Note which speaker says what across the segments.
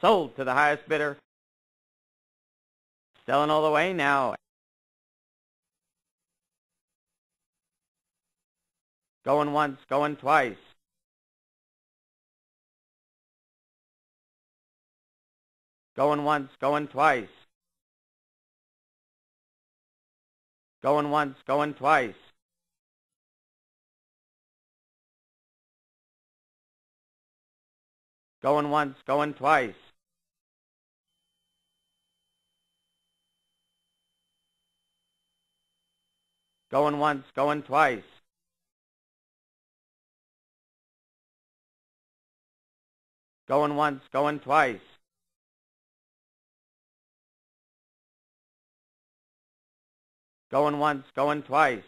Speaker 1: Sold to the highest bidder. Selling all the way now. Going once, going twice. Going once, going twice. Going once, going twice. Going once, going twice. Going once, going twice. Going once, going twice. Going once, going twice.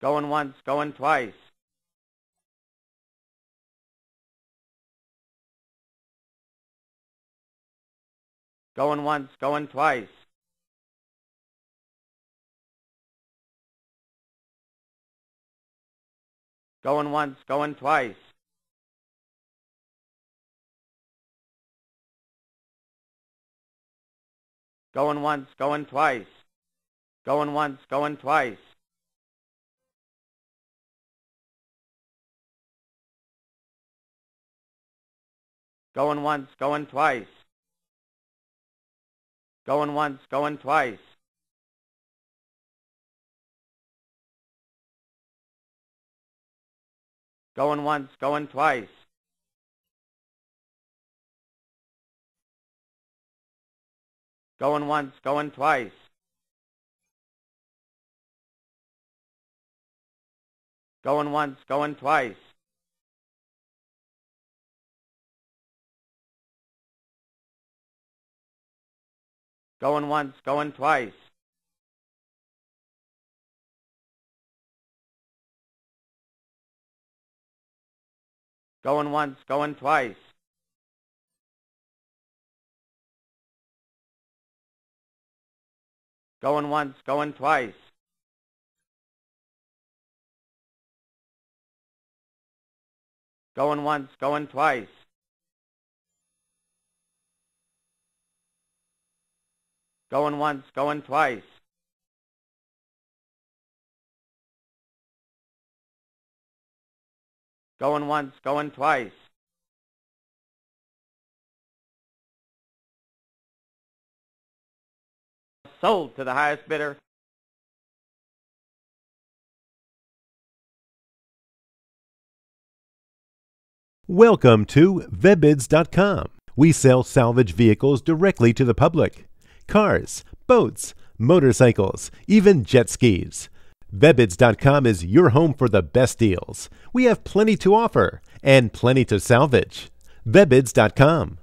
Speaker 1: Going once, going twice. Going once, going twice. Going once, going twice. Going once, going twice. Going once, going twice. Going once, going twice. Going once, going twice. Going once, going twice. Going once, going twice. Going once, going twice. Going once, going twice. Going once, going twice. Going once, going twice. Going once, going twice. Going once, going twice. Going once, going twice. Sold to the highest bidder.
Speaker 2: Welcome to Vehbidz.com. We sell salvage vehicles directly to the public cars, boats, motorcycles, even jet skis. Vehbidz.com is your home for the best deals. We have plenty to offer and plenty to salvage. Vehbidz.com.